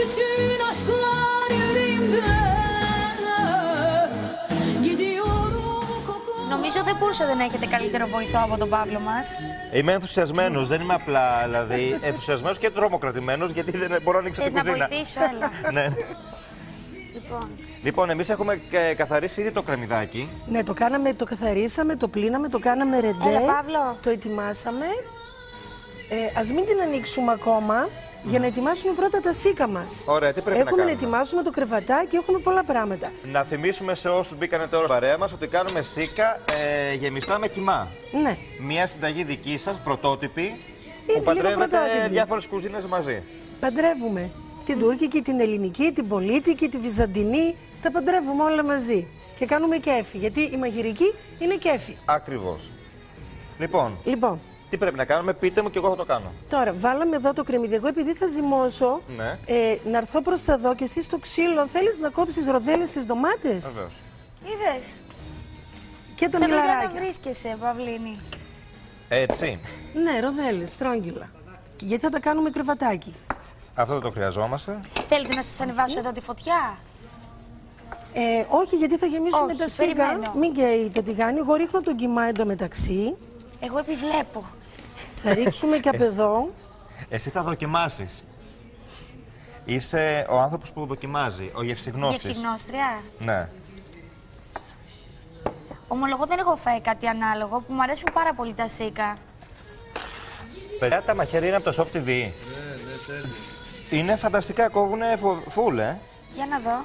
bütün aşklar yüreğimde Gidiyorum kokun Νομίζω δεν μπορούσα να έχετε καλύτερο βοηθό από τον Παύλο μας. Είμαι ενθουσιασμένος, δεν είμαι απλά δηλαδή ενθουσιασμένος και τρομοκρατημένος γιατί δεν μπορώ να ανοίξω Θες την να κουζίνα. βοηθήσω, έλα. ναι. λοιπόν, Λοιπόν, εμείς έχουμε ε, καθαρίσει ήδη το κρεμμυδάκι. Ναι, το κάναμε, το καθαρίσαμε, το πλύναμε, το κάναμε ρεντέ. Έλα, Παύλο. Το ετοιμάσαμε. Ε, ας μην την ανοίξουμε ακόμα, για να ετοιμάσουμε πρώτα τα σίκα μας. Ωραία, τι πρέπει να έχουμε κάνουμε; ετοιμάσουμε το κρεβατάκι, έχουμε πολλά πράγματα. Να θυμίσουμε σε όσους μπήκανε τώρα στην παρέα μας ότι κάνουμε σίκα ε, γεμιστά με κοιμά. Ναι. Μια συνταγή δική σας, πρωτότυπη, λίγο που παντρεύετε πρωτότυπη. διάφορες κουζίνες μαζί. Παντρεύουμε την τουρκική, την ελληνική, την πολίτικη, τη βυζαντινή. Τα παντρεύουμε όλα μαζί. Και κάνουμε κέφι, γιατί η μαγειρική είναι κέφι. Ακριβώς. Λοιπόν, Λοιπόν, τι πρέπει να κάνουμε, πείτε μου και εγώ θα το κάνω. τώρα βάλαμε εδώ το κρεμμύδι. Εγώ επειδή θα ζυμώσω, Ναι. ε, να έρθω προς τα εδώ και εσύ στο ξύλο, θέλεις να κόψεις ροδέλες στις ντομάτες Βεβαίως. είδες; και τα Σε δουλειά να μιλαράκια. βρίσκεσαι, Παυλίνη. Έτσι. Ναι, ροδέλες, στρόγγυλα. Και Γιατί θα τα κάνουμε κρεβατάκι. Αυτό δεν το χρειαζόμαστε. Θέλετε να σας ανεβάσω εδώ τη φωτιά; Ε, όχι, γιατί θα γεμίσουμε Όχι, τα σίκα. περιμένω. Μην καίει το τηγάνι. Εγώ ρίχνω τον κιμά εντωμεταξύ. Εγώ επιβλέπω. Θα ρίξουμε και από εδώ. Εσύ θα δοκιμάσεις. Είσαι ο άνθρωπος που δοκιμάζει, ο γευσιγνώστης. Γευσιγνώστρια. Ναι. Ομολογώ δεν έχω φάει κάτι ανάλογο που μου αρέσουν πάρα πολύ τα σίκα. Παιδιά, τα μαχαίρια είναι από το Shop TV. Είναι φανταστικά, κόβουνε φου- φουλ, ε. Για να δω.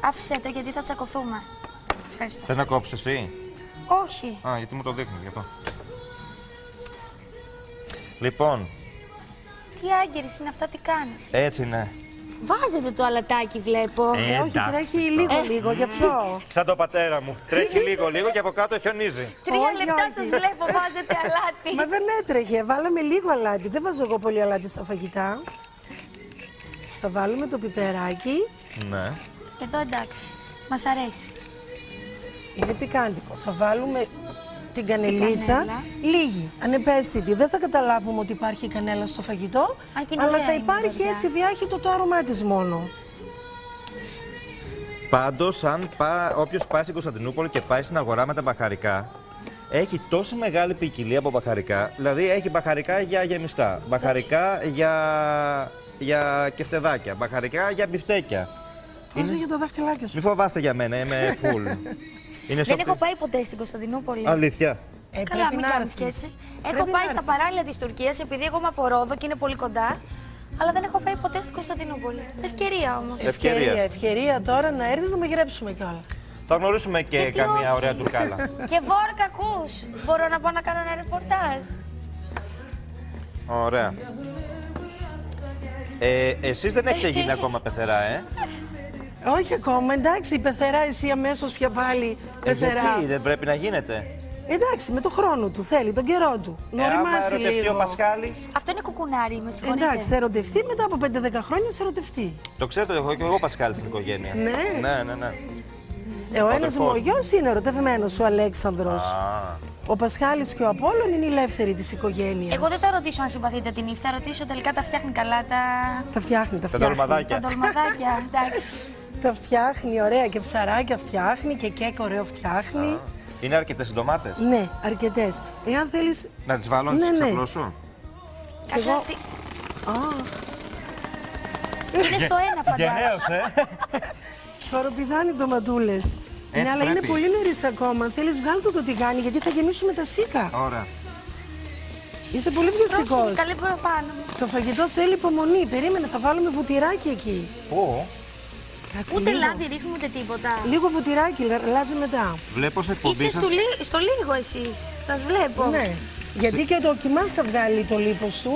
Άφησε το γιατί θα τσακωθούμε. Ευχαριστώ. Θες να κόψεις εσύ; Όχι. Α, γιατί μου το δείχνεις γι' αυτό. Λοιπόν, Τι άγκυρες είναι αυτά, τι κάνεις; έτσι είναι. Βάζετε το αλατάκι, βλέπω. Ε, όχι, εντάξει τρέχει τώρα. λίγο-λίγο, γι' αυτό. Σαν το πατέρα μου. Τρέχει λίγο, λίγο και από κάτω χιονίζει. Τρία όχι, λεπτά όχι. σας βλέπω, βάζετε αλάτι. Μα δεν έτρεχε. Βάλαμε λίγο αλάτι. Δεν βάζω εγώ πολύ αλάτι στα φαγητά. Θα βάλουμε το πιπεράκι. Ναι. Εδώ εντάξει. Μας αρέσει. Είναι πικάντικο. Θα βάλουμε την κανελίτσα. κανέλα. Λίγη, ανεπαίσθητη. Δεν θα καταλάβουμε ότι υπάρχει κανέλα στο φαγητό. και είναι αλλά ωραία, θα είναι υπάρχει βαριά. έτσι διάχυτο το άρωμά της μόνο. Πάντως, αν πά, όποιος πάει στην Κωνσταντινούπολη και πάει στην αγορά με τα μπαχαρικά, έχει τόσο μεγάλη ποικιλία από μπαχαρικά. Δηλαδή, έχει μπαχαρικά για γεμιστά, μπαχαρικά για, για κεφτεδάκια, μπαχαρικά για μπιφτέκια. Πώς για τα δάχτυλάκια σου. Μην φοβάστε για μένα, είμαι full. Είναι Δεν στο έχω πάει ποτέ στην Κωνσταντινούπολη. Αλήθεια. Ε, Καλά, πρέπει μην να κάνεις έρθεις. και έτσι. Πρέπει Έχω να πάει στα έρθεις. παράλια της Τουρκίας επειδή εγώ είμαι από Ρόδο και είναι πολύ κοντά. Αλλά δεν έχω πάει ποτέ στην Κωνσταντινούπολη. Ευκαιρία όμως. Ευκαιρία. Ευκαιρία, ευκαιρία τώρα να έρθεις να μαγειρέψουμε κιόλας. Θα γνωρίσουμε και Γιατί καμία όχι; ωραία τουρκάλα. Και βόρκα ακούς. Μπορώ να πάω να κάνω ένα ρεπορτάζ. Ωραία. Ε, εσείς δεν έχετε γίνει ακόμα πεθερά, ε; Όχι ακόμα, εντάξει, η πεθερά εσύ αμέσως πια πάλι ε πεθερά. γιατί δεν πρέπει να γίνεται. Εντάξει, με το χρόνο του θέλει, τον καιρό του. Ε, άμα Νοριμάσει ερωτευτεί λίγο. ο Πασχάλης, Αυτό είναι κουκουνάρι, με συγχωρείτε. Εντάξει, θα ερωτευτεί μετά από 5-10 χρόνια σε ερωτευτεί. το ξέρετε, έχω και εγώ Πασχάλη στην οικογένεια. Ναι. Ναι, ναι, ναι. Ε, ο ένας μου ο αδερφός γιο είναι ερωτευμένος, ο Αλέξανδρος. Α, Ο Πασχάλης και ο Απόλλων είναι οι ελεύθεροι της οικογένειας. Εγώ δεν θα ρωτήσω αν συμπαθείτε την ύφη, θα ρωτήσω τελικά τα φτιάχνει καλά τα, Τα φτιάχνει, τα τα φτιάχνει. τολμαδάκια. τα ντολμαδάκια. Εντάξει. Τα φτιάχνει, ωραία και ψαράκια φτιάχνει και κέκ ωραίο φτιάχνει. Είναι αρκετές οι ντομάτες; Ναι, αρκετές. Εάν θέλει. Να τις βάλω, να Ναι, τις ναι. ξαπλώσω. Κάτσε να στη- Είναι στο ένα φαντάζομαι. Γενναίος, ε. Σκοροπηδάνει ντοματούλες. Ναι, Έτσι αλλά είναι πρέπει. πολύ νωρίς ακόμα. Αν θέλεις, βγάλ το το τηγάνι γιατί θα γεμίσουμε τα σίκα. Ωραία. Είσαι πολύ βιαστικός. Πρόσεχε, καλή πάνω μου. Το φαγητό θέλει υπομονή. Περίμενε, θα βάλουμε βουτυράκι εκεί. Πού; Κάτσε Ούτε λίγο. λάδι ρίχνουμε ούτε τίποτα. Λίγο βουτυράκι, λα- λάδι μετά. Βλέπω σε εκπομπή Είστε σας... στο, λί- στο λίγο εσείς. Θα σας βλέπω. Ναι. Γιατί και το κοιμάς θα βγάλει το λίπος του.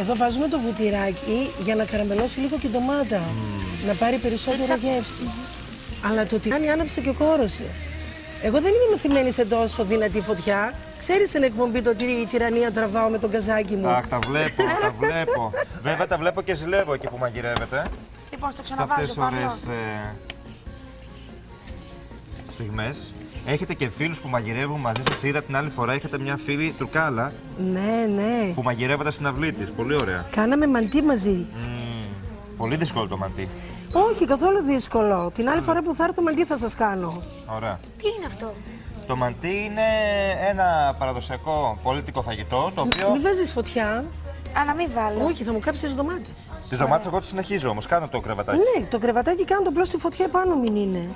Εδώ βάζουμε το βουτυράκι για να καραμελώσει λίγο και η ντομάτα. Να πάρει περισσότερη θα- γεύση. Αλλά το τηγάνι άναψε και κόρωσε. Εγώ δεν είμαι μεθυμένη σε τόσο δυνατή φωτιά. Ξέρεις στην εκπομπή το ότι η τυραννία τραβάω με τον καζάκι μου. Αχ, τα βλέπω, τα βλέπω. Βέβαια τα βλέπω και ζηλεύω εκεί που μαγειρεύετε. Λοιπόν, στο Σε ξαναβάζω αυτές τις Παύλο. ωραίες ε, στιγμές. Έχετε και φίλους που μαγειρεύουν μαζί σας. Είδα την άλλη φορά, είχατε μια φίλη Τουρκάλα Ναι, ναι. που μαγειρεύατε στην αυλή της. Πολύ ωραία. Κάναμε μαντί μαζί. Μμμ. Πολύ δύσκολο το μαντί. Όχι, καθόλου δύσκολο. Την άλλη φορά που θα έρθω, τι θα σας κάνω. Ωραία. Τι είναι αυτό; Το μαντί είναι ένα παραδοσιακό πολίτικο φαγητό το οποίο. Μην βάζεις φωτιά. Α, να μην βάλω. Όχι, θα μου κάψεις ντομάτες. Τις ντομάτες εγώ τις συνεχίζω όμως. Κάνω το κρεβατάκι. Ναι, το κρεβατάκι κάνω το απλώς στη φωτιά επάνω μην είναι.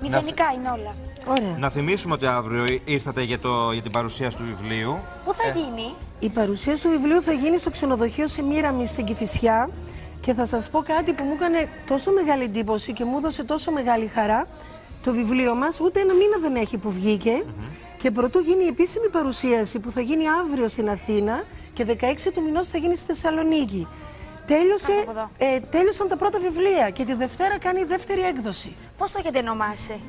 Μηδενικά είναι όλα. Ωραία. Να θυμίσουμε ότι αύριο ήρθατε για, το, για την παρουσίαση του βιβλίου. Πού θα γίνει; Η παρουσίαση του βιβλίου θα γίνει στο ξενοδοχείο σε Μοίραμι στην Κηφισιά και θα σας πω κάτι που μου έκανε τόσο μεγάλη εντύπωση και μου έδωσε τόσο μεγάλη χαρά. Το βιβλίο μας ούτε ένα μήνα δεν έχει που βγηκε και πρωτού γίνει η επίσημη παρουσίαση που θα γίνει αύριο στην Αθήνα και 16 του μηνός θα γίνει στη Θεσσαλονίκη. Τέλειωσε, Κάτω από εδώ. ε, τέλειωσαν τα πρώτα βιβλία και τη Δευτέρα κάνει η δεύτερη έκδοση. Πώς το έχετε ονομάσει;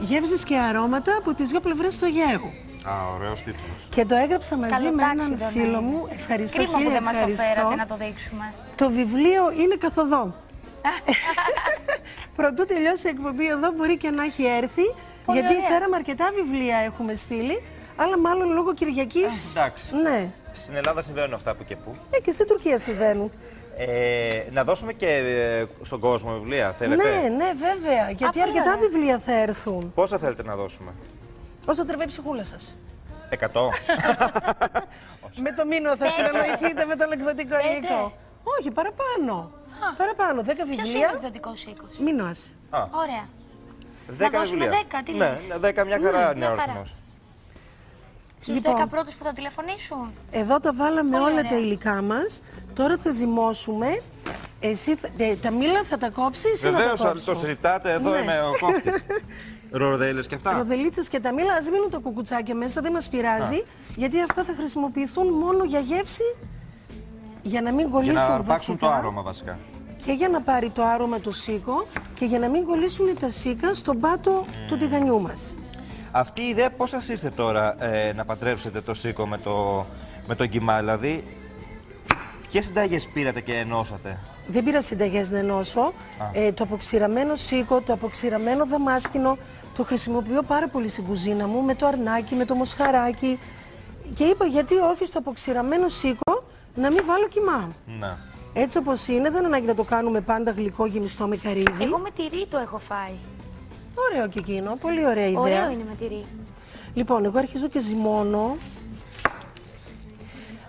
Γεύσεις και αρώματα από τις δύο πλευρές του Αιγαίου. Α, ωραίος τίτλος. Και το έγραψα μαζί Καλό με έναν τάξιδο, ναι. φίλο μου. Ευχαριστώ Κρίμα που χίλια δεν μας το ευχαριστώ. φέρατε να το δείξουμε. Το βιβλίο είναι καθοδό. Πρωτού τελειώσει η εκπομπή εδώ μπορεί και να έχει έρθει. Πολύ γιατί ωραία. φέραμε αρκετά βιβλία έχουμε στείλει. Αλλά μάλλον λόγω Κυριακής. εντάξει. Ναι. Στην Ελλάδα συμβαίνουν αυτά που και που. Ε, και στην Τουρκία συμβαίνουν. Ε, να δώσουμε και ε, στον κόσμο βιβλία, θέλετε; Ναι, ναι, βέβαια. Γιατί πολύ αρκετά ωραία. βιβλία θα έρθουν. Πόσα θέλετε να δώσουμε; Όσο τρεβάει η ψυχούλα σας. 100. με το μήνο θα συνεννοηθείτε με τον εκδοτικό Πέντε. οίκο. Όχι, παραπάνω. Παραπάνω. 10 Ποιος είναι ο βιβλία. εκδοτικός οίκος; Μήνος. Α, Ωραία. 10 δώσουμε βιβλία. 10, τι ναι, λες; 10 μια χαρά είναι μια χαρά. Αριθμός. Στου Λοιπόν. 10 πρώτου που θα τηλεφωνήσουν. Εδώ τα βάλαμε Πολύ όλα ωραία. τα υλικά μας. Τώρα θα ζυμώσουμε. Εσύ, θα- ε, τα μήλα θα τα κόψεις ή να τα Βεβαίως, αν κόψω. το συζητάτε, εδώ Ναι. είμαι ο κόφτης. Ροδέλε και αυτά. Ροδελίτσες και τα μήλα, ας μείνουν τα κουκουτσάκια μέσα, δεν μας πειράζει. Γιατί αυτά θα χρησιμοποιηθούν μόνο για γεύση, για να μην Για κολλήσουν να βασικά. αρπάξουν το άρωμα βασικά. Και για να πάρει το άρωμα το σίκο και για να μην κολλήσουν τα σίκα στον πάτο του τηγανιού μας. Αυτή η ιδέα πώς σας ήρθε τώρα ε, να παντρεύσετε το σίκο με το, με το γκυμά, δηλαδή ποιες συνταγές πήρατε και ενώσατε; Δεν πήρα συνταγές να ενώσω. Ε, το αποξηραμένο σίκο, το αποξηραμένο δαμάσκηνο το χρησιμοποιώ πάρα πολύ στην κουζίνα μου με το αρνάκι, με το μοσχαράκι. Και είπα γιατί όχι στο αποξηραμένο σίκο να μην βάλω κιμά. Να. Έτσι όπως είναι, δεν ανάγκη να το κάνουμε πάντα γλυκό γεμιστό με καρύδι. Εγώ με τυρί το έχω φάει. Ωραίο και εκείνο, πολύ ωραία ιδέα. Ωραίο είναι με τυρί. Λοιπόν, εγώ αρχίζω και ζυμώνω.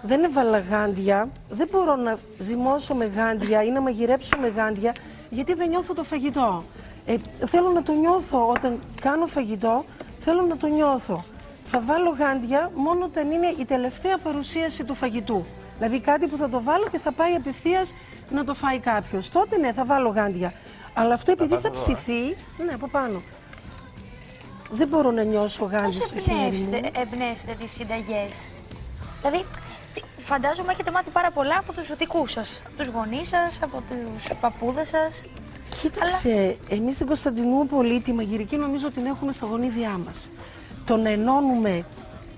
Δεν έβαλα γάντια. Δεν μπορώ να ζυμώσω με γάντια ή να μαγειρέψω με γάντια, γιατί δεν νιώθω το φαγητό. Ε, θέλω να το νιώθω όταν κάνω φαγητό, θέλω να το νιώθω. Θα βάλω γάντια μόνο όταν είναι η τελευταία παρουσίαση του φαγητού. Δηλαδή κάτι που θα το βάλω και θα πάει απευθείας να το φάει κάποιος. Τότε ναι, θα βάλω γάντια. Αλλά αυτό επειδή πας θα εδώ, ε. ψηθεί. Ναι, από πάνω. Δεν μπορώ να νιώσω γάντι Πώς στο χέρι μου. εμπνέστε τις συνταγές; Δηλαδή, τι- φαντάζομαι έχετε μάθει πάρα πολλά από τους δικούς σας. Από τους γονείς σας, από τους παππούδες σας. Κοίταξε, εμείς στην Κωνσταντινούπολη τη μαγειρική νομίζω την έχουμε στα γονίδια μας. Το να ενώνουμε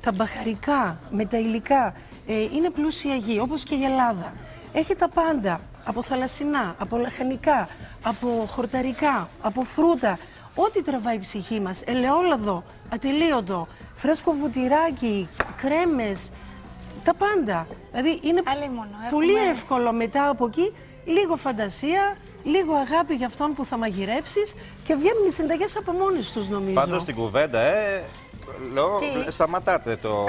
τα μπαχαρικά με τα υλικά ε, είναι πλούσια γη, όπως και η Ελλάδα. Έχει τα πάντα, από θαλασσινά, από λαχανικά, από χορταρικά, από φρούτα. Ό,τι τραβάει η ψυχή μας, ελαιόλαδο, ατελείωτο, φρέσκο βουτυράκι, κρέμες, τα πάντα. Δηλαδή είναι Αλίμονο, πολύ έχουμε- εύκολο μετά από εκεί, λίγο φαντασία, λίγο αγάπη για αυτόν που θα μαγειρέψεις και βγαίνουν οι συνταγές από μόνες τους νομίζω. Πάντως στην κουβέντα, ε, λέω, Τι; σταματάτε το,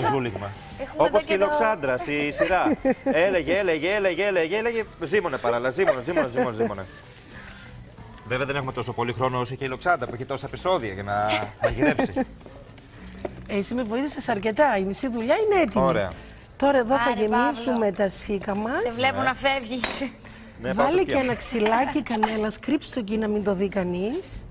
το ζούλιγμα. Έχουμε Όπως εδώ και η και το- Λοξάντρας στη σειρά. έλεγε, έλεγε, έλεγε, έλεγε, έλεγε, ζήμωνε παράλληλα, ζήμωνε, ζήμωνε, ζήμωνε, ζήμωνε. Βέβαια δεν έχουμε τόσο πολύ χρόνο όσο και η Λοξάντρα που έχει τόσα επεισόδια για να μαγειρέψει. Ε, Εσύ με βοήθησες αρκετά, η μισή δουλειά είναι έτοιμη. Ωραία. Τώρα εδώ θα Άρε, γεμίσουμε Παύλο. τα σίκα μας. Σε βλέπω να φεύγεις. Ναι, πάω Βάλε το και πιάνω. ένα ξυλάκι κανέλας, κρύψ' το εκεί να μην το δει κανείς.